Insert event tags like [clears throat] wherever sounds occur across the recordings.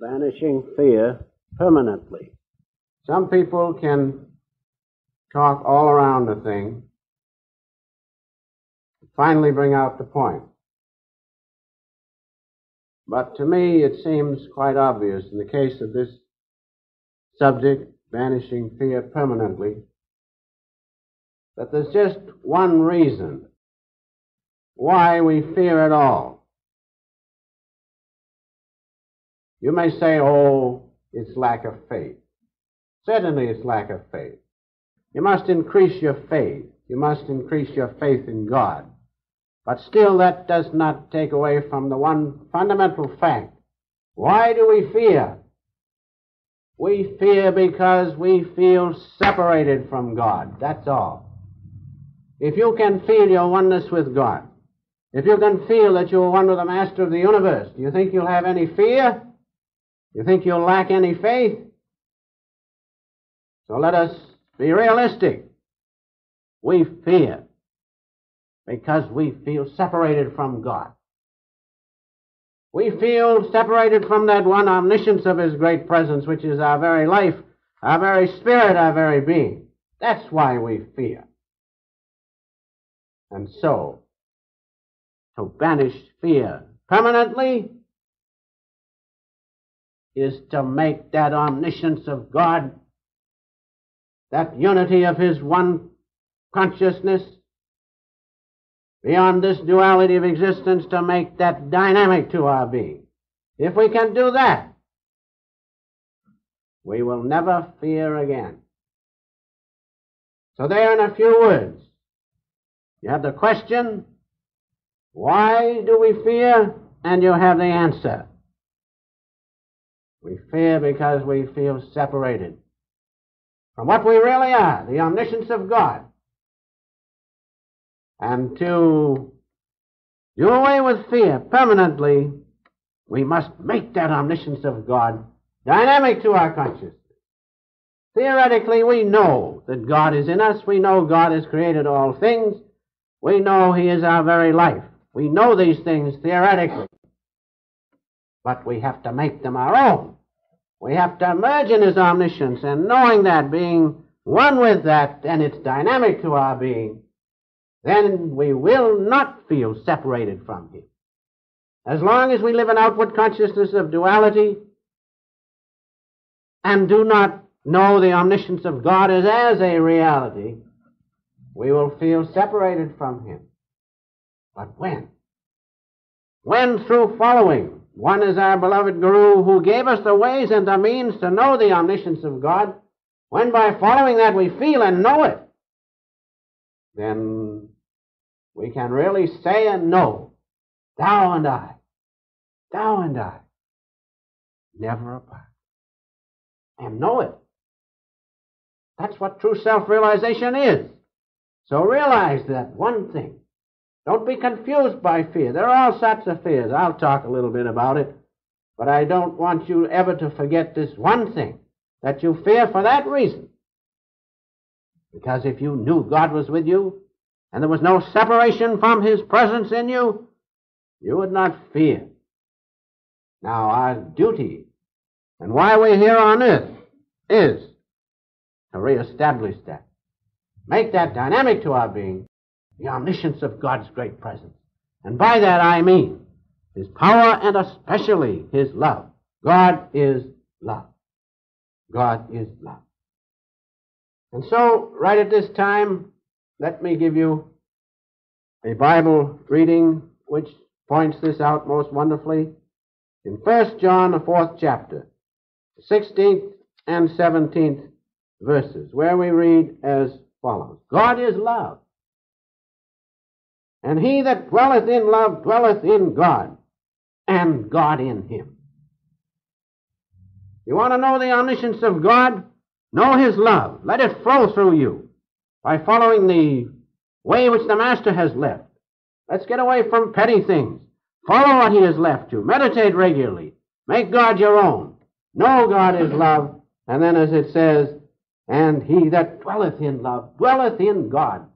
banishing fear permanently. Some people can talk all around the thing, finally bring out the point. But to me, it seems quite obvious in the case of this subject, banishing fear permanently, that there's just one reason why we fear at all. You may say, oh, it's lack of faith. Certainly it's lack of faith. You must increase your faith. You must increase your faith in God. But still that does not take away from the one fundamental fact. Why do we fear? We fear because we feel separated from God. That's all. If you can feel your oneness with God, if you can feel that you are one with the Master of the universe, do you think you'll have any fear? You think you'll lack any faith? So let us be realistic. We fear because we feel separated from God. We feel separated from that one omniscience of His great presence, which is our very life, our very spirit, our very being. That's why we fear. And so, to banish fear permanently is to make that omniscience of God, that unity of His one consciousness, beyond this duality of existence, to make that dynamic to our being. If we can do that, we will never fear again. So there in a few words, you have the question, why do we fear? And you have the answer. We fear because we feel separated from what we really are, the omniscience of God. And to do away with fear permanently, we must make that omniscience of God dynamic to our consciousness. Theoretically, we know that God is in us. We know God has created all things. We know He is our very life. We know these things theoretically. But we have to make them our own. We have to emerge in His omniscience, and knowing that, being one with that, and it's dynamic to our being, then we will not feel separated from Him. As long as we live an outward consciousness of duality and do not know the omniscience of God as, as a reality, we will feel separated from Him. But when? When through following. One is our beloved Guru who gave us the ways and the means to know the omniscience of God. When by following that we feel and know it, then we can really say and know, Thou and I, Thou and I, never apart. And know it. That's what true self-realization is. So realize that one thing. Don't be confused by fear. There are all sorts of fears. I'll talk a little bit about it. But I don't want you ever to forget this one thing that you fear for that reason. Because if you knew God was with you and there was no separation from His presence in you, you would not fear. Now, our duty and why we're here on earth is to reestablish that. Make that dynamic to our being, the omniscience of God's great presence. And by that I mean His power and especially His love. God is love. God is love. And so, right at this time, let me give you a Bible reading which points this out most wonderfully. In 1 John, the fourth chapter, 16th and 17th verses, where we read as follows God is love. And he that dwelleth in love dwelleth in God, and God in him. You want to know the omniscience of God? Know his love. Let it flow through you by following the way which the Master has left. Let's get away from petty things. Follow what he has left you. Meditate regularly. Make God your own. Know God is love. And then as it says, and he that dwelleth in love dwelleth in God.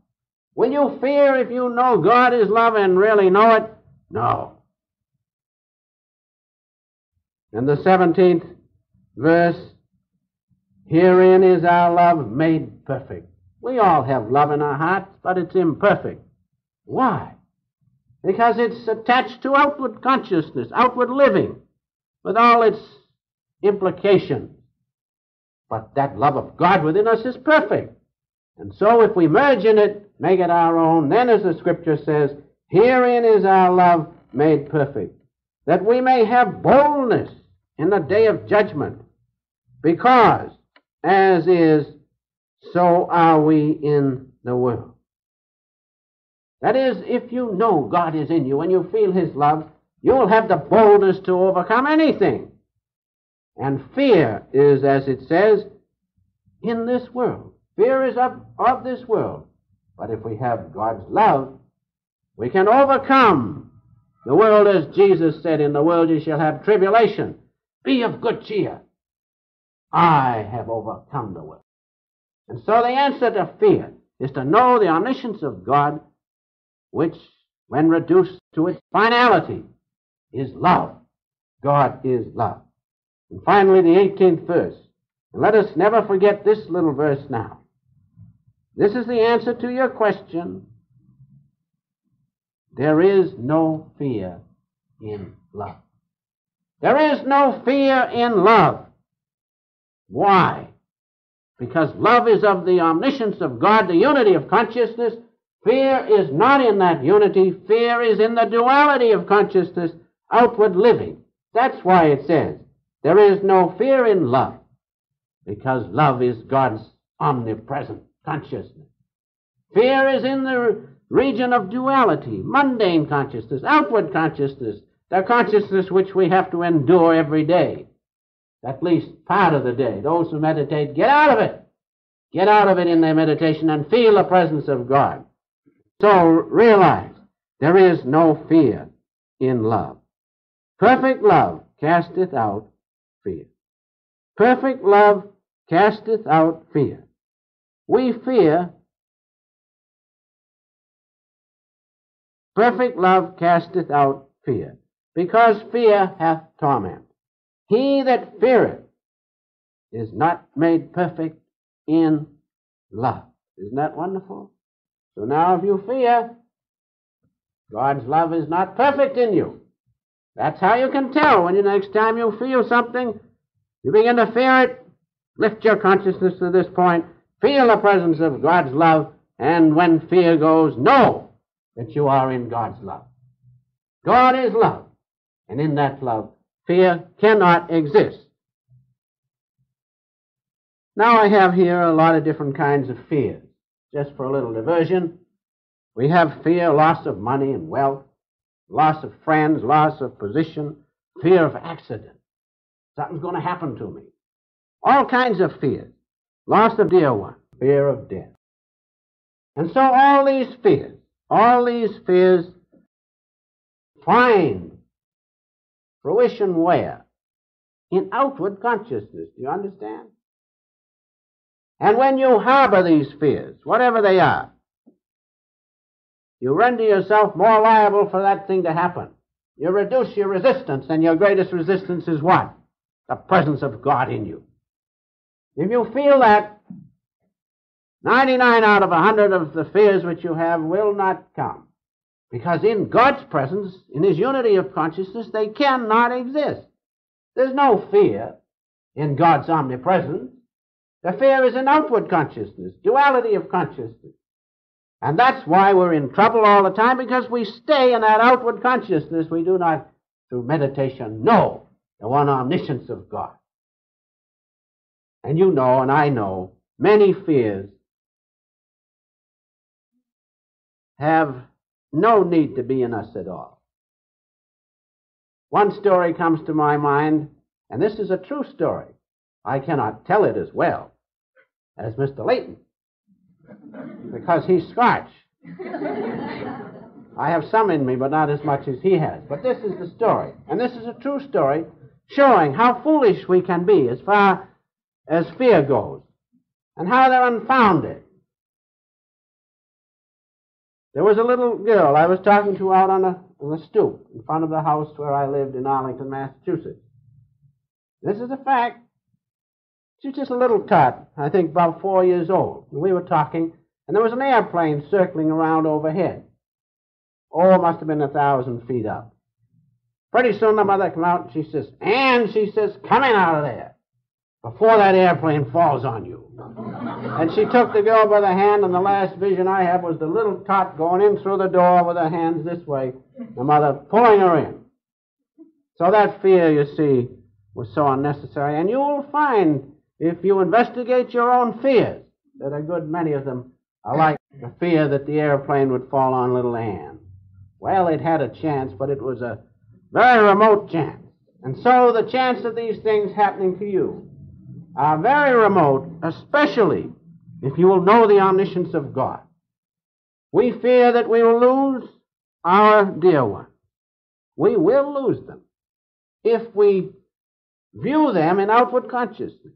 Will you fear if you know God is love and really know it? No. And the 17th verse, herein is our love made perfect. We all have love in our hearts, but it's imperfect. Why? Because it's attached to outward consciousness, outward living, with all its implications. But that love of God within us is perfect. And so if we merge in it, make it our own, then as the scripture says, herein is our love made perfect, that we may have boldness in the day of judgment, because as is, so are we in the world. That is, if you know God is in you and you feel His love, you'll have the boldness to overcome anything. And fear is, as it says, in this world. Fear is of, of this world. But if we have God's love, we can overcome the world as Jesus said, In the world you shall have tribulation. Be of good cheer. I have overcome the world. And so the answer to fear is to know the omniscience of God, which, when reduced to its finality, is love. God is love. And finally, the 18th verse. And let us never forget this little verse now. This is the answer to your question. There is no fear in love. There is no fear in love. Why? Because love is of the omniscience of God, the unity of consciousness. Fear is not in that unity. Fear is in the duality of consciousness, outward living. That's why it says, there is no fear in love, because love is God's omnipresent consciousness. Fear is in the region of duality, mundane consciousness, outward consciousness, the consciousness which we have to endure every day, at least part of the day. Those who meditate, get out of it. Get out of it in their meditation and feel the presence of God. So realize there is no fear in love. Perfect love casteth out fear. Perfect love casteth out fear. We fear. Perfect love casteth out fear because fear hath torment. He that feareth is not made perfect in love. Isn't that wonderful? So now if you fear, God's love is not perfect in you. That's how you can tell when the next time you feel something, you begin to fear it, lift your consciousness to this point, feel the presence of God's love, and when fear goes, know that you are in God's love. God is love. And in that love, fear cannot exist. Now I have here a lot of different kinds of fears. Just for a little diversion, we have fear, loss of money and wealth, loss of friends, loss of position, fear of accident. Something's going to happen to me. All kinds of fears. Loss of dear one, fear of death. And so all these fears, all these fears find Fruition where? In outward consciousness. Do you understand? And when you harbor these fears, whatever they are, you render yourself more liable for that thing to happen. You reduce your resistance, and your greatest resistance is what? The presence of God in you. If you feel that, 99 out of 100 of the fears which you have will not come. Because in God's presence, in His unity of consciousness, they cannot exist. There's no fear in God's omnipresence. The fear is an outward consciousness, duality of consciousness. And that's why we're in trouble all the time, because we stay in that outward consciousness. We do not, through meditation, know the one omniscience of God. And you know, and I know, many fears have no need to be in us at all. One story comes to my mind, and this is a true story. I cannot tell it as well as Mr. Layton because he's Scotch. I have some in me, but not as much as he has. But this is the story, and this is a true story showing how foolish we can be as far as fear goes, and how they're unfounded. There was a little girl I was talking to out on the, on stoop in front of the house where I lived in Arlington, Massachusetts. This is a fact. She's just a little tot, I think about four years old. We were talking, and there was an airplane circling around overhead. Oh, it must have been a thousand feet up. Pretty soon the mother came out and she says, Anne, she says, come in out of there before that airplane falls on you. and she took the girl by the hand, and the last vision I have was the little tot going in through the door with her hands this way, the mother pulling her in. So that fear, you see, was so unnecessary. And you will find, if you investigate your own fears, that a good many of them are like the fear that the airplane would fall on little Anne. Well, it had a chance, but it was a very remote chance. And so the chance of these things happening to you are very remote, especially if you will know the omniscience of God. We fear that we will lose our dear ones. We will lose them if we view them in outward consciousness.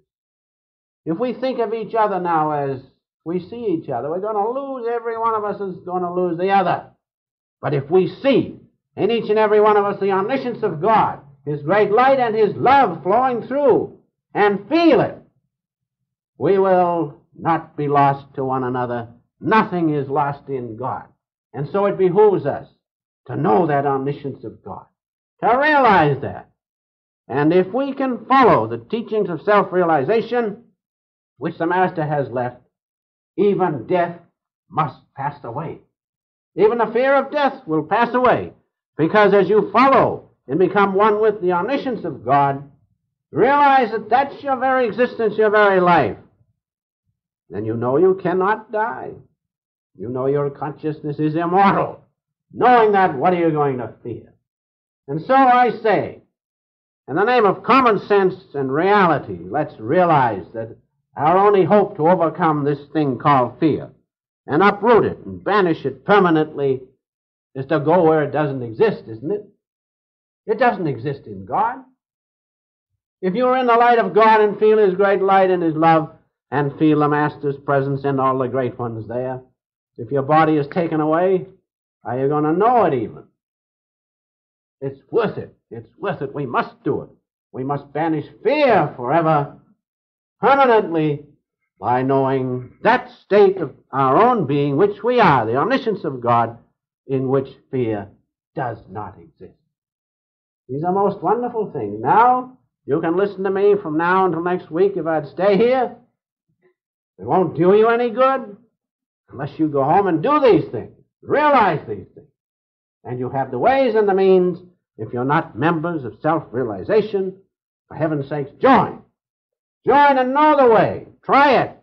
If we think of each other now as we see each other, we're going to lose, every one of us is going to lose the other. But if we see in each and every one of us the omniscience of God, His great light and His love flowing through, and feel it, we will not be lost to one another. Nothing is lost in God. And so it behooves us to know that omniscience of God, to realize that. And if we can follow the teachings of self realization, which the Master has left, even death must pass away. Even the fear of death will pass away. Because as you follow and become one with the omniscience of God, realize that that's your very existence, your very life. Then you know you cannot die. You know your consciousness is immortal. Knowing that, what are you going to fear? And so I say, in the name of common sense and reality, let's realize that our only hope to overcome this thing called fear and uproot it and banish it permanently is to go where it doesn't exist, isn't it? It doesn't exist in God. If you are in the light of God and feel His great light and His love and feel the Master's presence and all the great ones there, if your body is taken away, are you going to know it even? It's worth it. It's worth it. We must do it. We must banish fear forever, permanently, by knowing that state of our own being, which we are, the omniscience of God, in which fear does not exist. These are most wonderful things. Now, you can listen to me from now until next week if I'd stay here. It won't do you any good unless you go home and do these things, realize these things. And you have the ways and the means, if you're not members of self realization, for heaven's sakes, join. Join and know the way. Try it.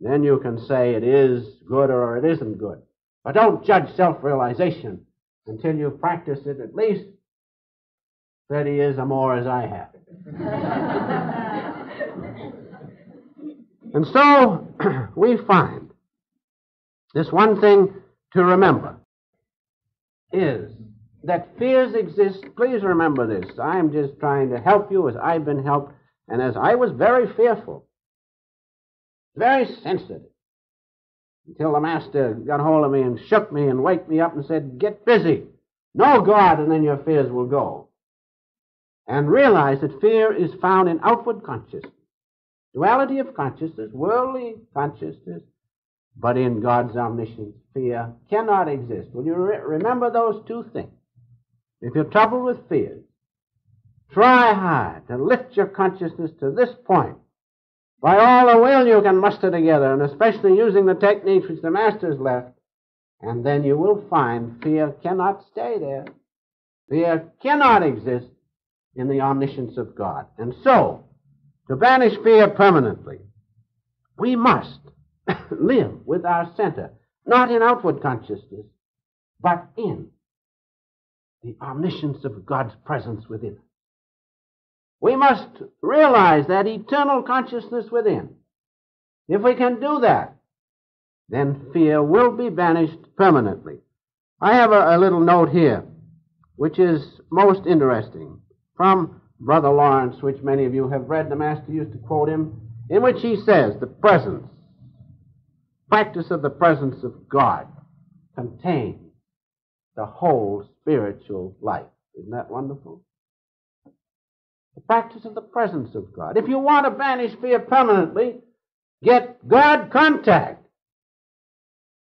Then you can say it is good or it isn't good. But don't judge self realization until you practice it at least 30 years or more as I have. [laughs] and so [clears throat] we find this one thing to remember is that fears exist. Please remember this. I'm just trying to help you as I've been helped and as I was very fearful, very sensitive until the master got hold of me and shook me and waked me up and said, Get busy. Know God, and then your fears will go. And realize that fear is found in outward consciousness. Duality of consciousness, worldly consciousness, but in God's omniscience, fear cannot exist. Will you re- remember those two things? If you're troubled with fears, try hard to lift your consciousness to this point by all the will you can muster together, and especially using the techniques which the Master's left, and then you will find fear cannot stay there. Fear cannot exist in the omniscience of God. And so, to banish fear permanently, we must [coughs] live with our center, not in outward consciousness, but in the omniscience of God's presence within. We must realize that eternal consciousness within. If we can do that, then fear will be banished permanently. I have a, a little note here, which is most interesting, from Brother Lawrence, which many of you have read. The Master used to quote him, in which he says, The presence, practice of the presence of God contains the whole spiritual life. Isn't that wonderful? The practice of the presence of God. If you want to banish fear permanently, get God contact.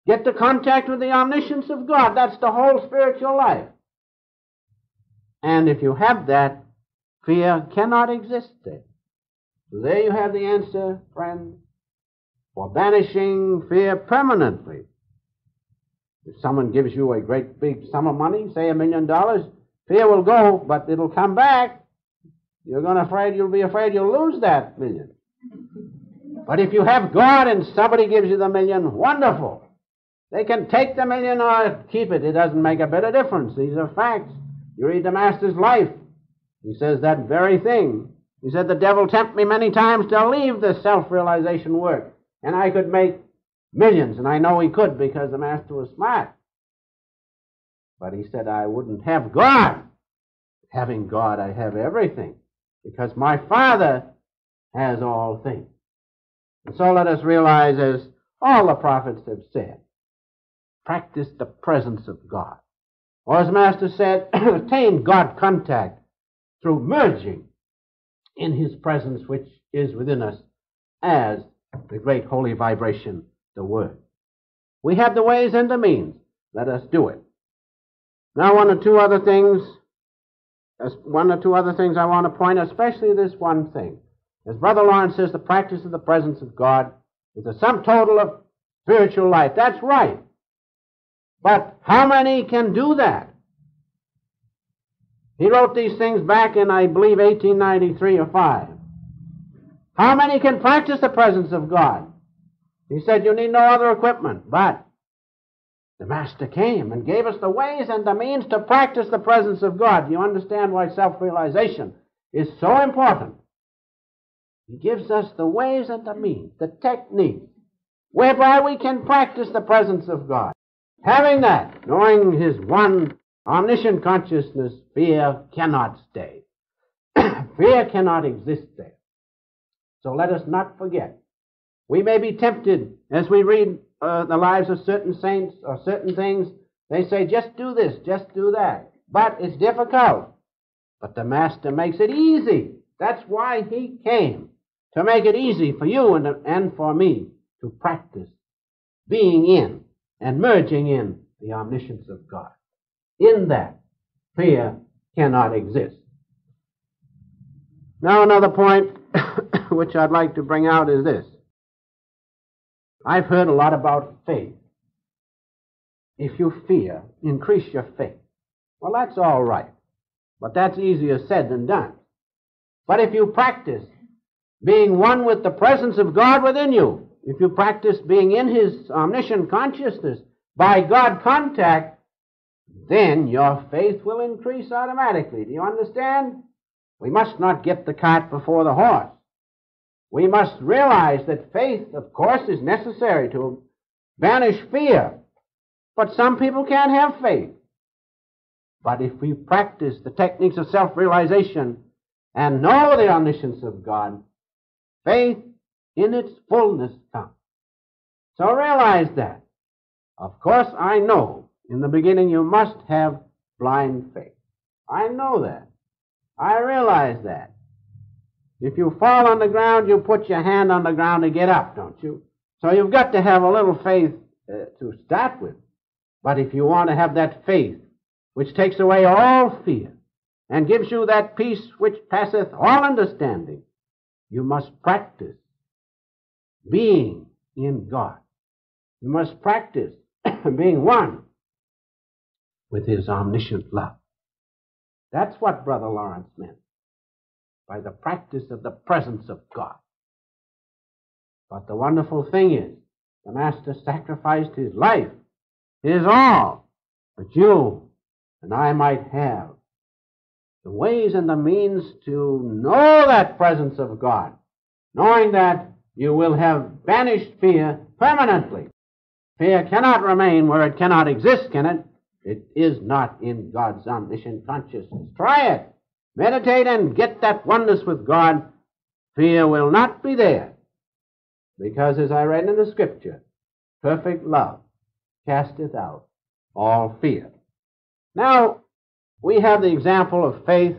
Get the contact with the omniscience of God. That's the whole spiritual life. And if you have that, fear cannot exist there. So there you have the answer, friend, for banishing fear permanently. If someone gives you a great big sum of money, say a million dollars, fear will go, but it'll come back. You're going to afraid you'll be afraid you'll lose that million. But if you have God and somebody gives you the million, wonderful. They can take the million or keep it. It doesn't make a bit of difference. These are facts. You read the Master's life. He says that very thing. He said, The devil tempted me many times to leave the self realization work. And I could make millions. And I know he could because the Master was smart. But he said, I wouldn't have God. Having God, I have everything. Because my Father has all things. And so let us realize, as all the prophets have said, practice the presence of God. Or as Master said, [clears throat] attain God contact through merging in His presence which is within us as the great holy vibration, the Word. We have the ways and the means. Let us do it. Now, one or two other things, one or two other things I want to point, especially this one thing. As Brother Lawrence says, the practice of the presence of God is the sum total of spiritual life. That's right. But how many can do that? He wrote these things back in, I believe, 1893 or 5. How many can practice the presence of God? He said, You need no other equipment. But the Master came and gave us the ways and the means to practice the presence of God. You understand why self realization is so important. He gives us the ways and the means, the technique, whereby we can practice the presence of God. Having that, knowing his one omniscient consciousness, fear cannot stay. [coughs] fear cannot exist there. So let us not forget. We may be tempted as we read uh, the lives of certain saints or certain things. They say, just do this, just do that. But it's difficult. But the Master makes it easy. That's why he came. To make it easy for you and, and for me to practice being in and merging in the omniscience of God. In that, fear cannot exist. Now, another point [coughs] which I'd like to bring out is this. I've heard a lot about faith. If you fear, increase your faith. Well, that's all right. But that's easier said than done. But if you practice being one with the presence of God within you, if you practice being in His omniscient consciousness by God contact, then your faith will increase automatically. Do you understand? We must not get the cart before the horse. We must realize that faith, of course, is necessary to banish fear. But some people can't have faith. But if we practice the techniques of self realization and know the omniscience of God, faith in its fullness come. So realize that. Of course, I know in the beginning you must have blind faith. I know that. I realize that. If you fall on the ground, you put your hand on the ground to get up, don't you? So you've got to have a little faith uh, to start with. But if you want to have that faith which takes away all fear and gives you that peace which passeth all understanding, you must practice being in God. You must practice [coughs] being one with His omniscient love. That's what Brother Lawrence meant by the practice of the presence of God. But the wonderful thing is, the Master sacrificed His life, His all, that you and I might have the ways and the means to know that presence of God, knowing that you will have banished fear permanently. Fear cannot remain where it cannot exist, can it? It is not in God's omniscient consciousness. Try it. Meditate and get that oneness with God. Fear will not be there. Because as I read in the scripture, perfect love casteth out all fear. Now, we have the example of faith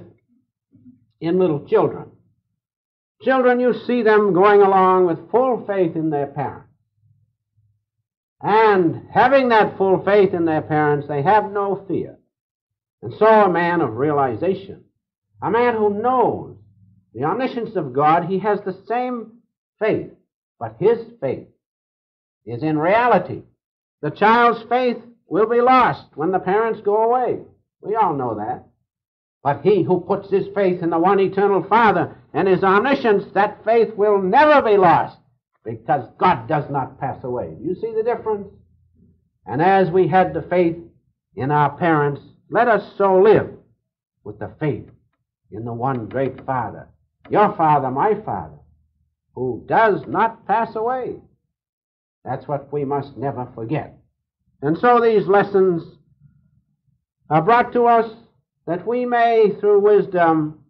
in little children. Children, you see them going along with full faith in their parents. And having that full faith in their parents, they have no fear. And so a man of realization, a man who knows the omniscience of God, he has the same faith, but his faith is in reality. The child's faith will be lost when the parents go away. We all know that. But he who puts his faith in the one eternal Father and his omniscience, that faith will never be lost because God does not pass away. Do You see the difference? And as we had the faith in our parents, let us so live with the faith in the one great Father, your Father, my Father, who does not pass away. That's what we must never forget. And so these lessons are brought to us that we may, through wisdom,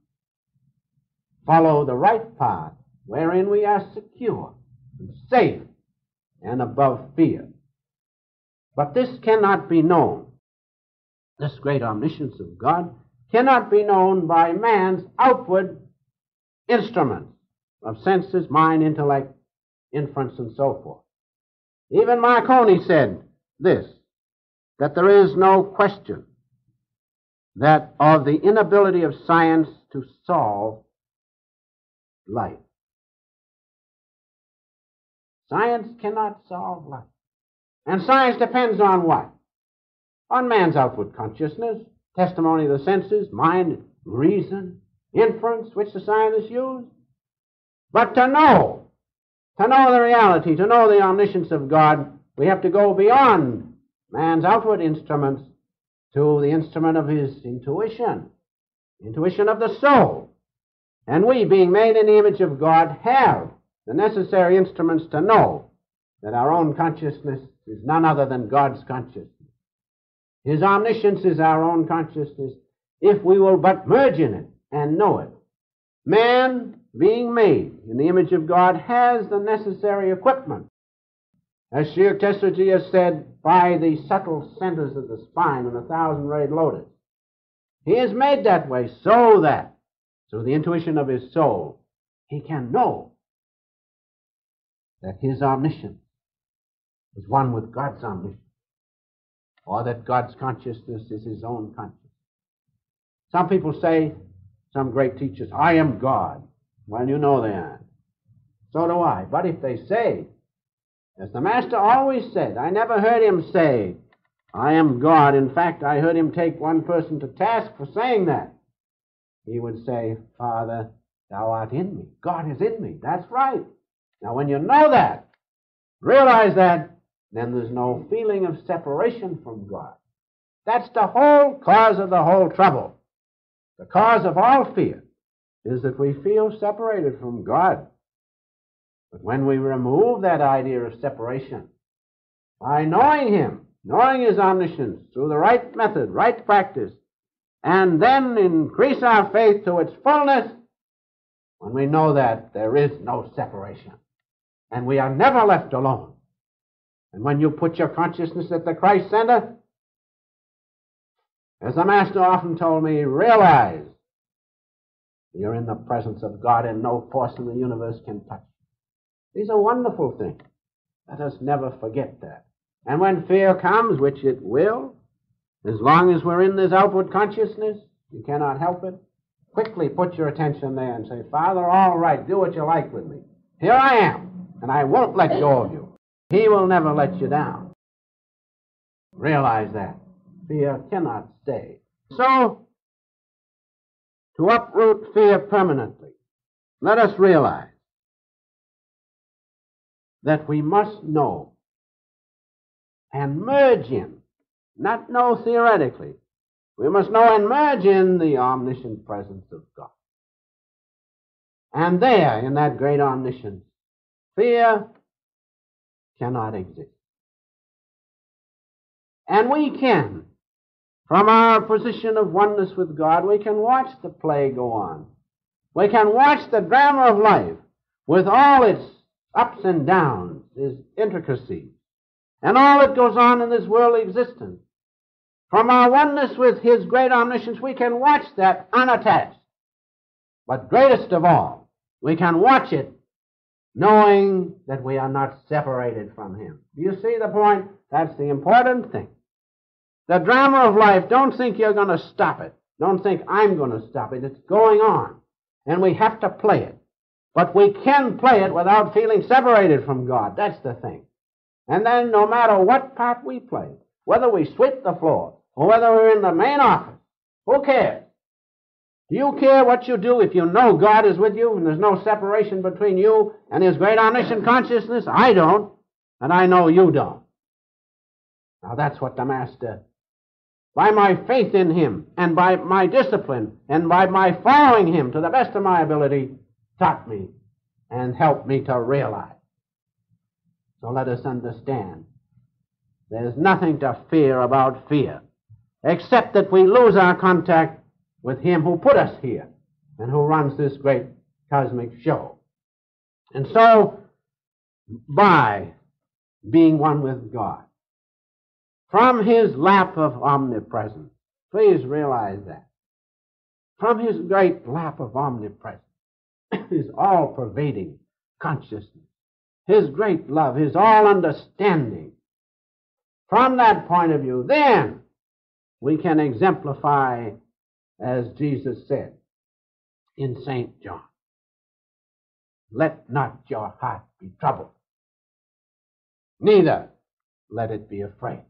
follow the right path wherein we are secure and safe and above fear. But this cannot be known. This great omniscience of God cannot be known by man's outward instruments of senses, mind, intellect, inference, and so forth. Even Marconi said this, that there is no question that of the inability of science to solve life. Science cannot solve life. And science depends on what? On man's outward consciousness, testimony of the senses, mind, reason, inference, which the scientists use. But to know, to know the reality, to know the omniscience of God, we have to go beyond man's outward instruments to the instrument of his intuition, intuition of the soul. And we, being made in the image of God, have the necessary instruments to know that our own consciousness is none other than God's consciousness. His omniscience is our own consciousness if we will but merge in it and know it. Man, being made in the image of God, has the necessary equipment as Sri Yukteswarji has said, by the subtle centers of the spine and the thousand rayed lotus. He is made that way so that, through the intuition of his soul, he can know that his omniscience is one with God's omniscience, or that God's consciousness is his own consciousness. Some people say, some great teachers, I am God. Well, you know they aren't. So do I. But if they say as the Master always said, I never heard him say, I am God. In fact, I heard him take one person to task for saying that. He would say, Father, thou art in me. God is in me. That's right. Now, when you know that, realize that, then there's no feeling of separation from God. That's the whole cause of the whole trouble. The cause of all fear is that we feel separated from God. But when we remove that idea of separation by knowing Him, knowing His omniscience through the right method, right practice, and then increase our faith to its fullness, when we know that there is no separation and we are never left alone. And when you put your consciousness at the Christ center, as the Master often told me, realize you're in the presence of God and no force in the universe can touch these are wonderful things. Let us never forget that. And when fear comes, which it will, as long as we're in this outward consciousness, you cannot help it, quickly put your attention there and say, Father, all right, do what you like with me. Here I am, and I won't let go of you. He will never let you down. Realize that. Fear cannot stay. So, to uproot fear permanently, let us realize that we must know and merge in, not know theoretically. We must know and merge in the omniscient presence of God. And there, in that great omniscience, fear cannot exist. And we can, from our position of oneness with God, we can watch the play go on. We can watch the drama of life with all its ups and downs, his intricacies, and all that goes on in this world existence. From our oneness with his great omniscience, we can watch that unattached But greatest of all, we can watch it knowing that we are not separated from Him. Do you see the point? That's the important thing. The drama of life, don't think you're going to stop it. Don't think I'm going to stop it. It's going on. And we have to play it. But we can play it without feeling separated from God. That's the thing. And then no matter what part we play, whether we sweep the floor or whether we're in the main office, who cares? Do you care what you do if you know God is with you and there's no separation between you and His great omniscient consciousness? I don't, and I know you don't. Now that's what the Master, by my faith in Him and by my discipline and by my following Him to the best of my ability, taught me and helped me to realize. So let us understand there's nothing to fear about fear, except that we lose our contact with Him who put us here and who runs this great cosmic show. And so, by being one with God, from His lap of omnipresence, please realize that. From His great lap of omnipresence, His all pervading consciousness, His great love, His all understanding. From that point of view, then we can exemplify as Jesus said in St. John. Let not your heart be troubled, neither let it be afraid.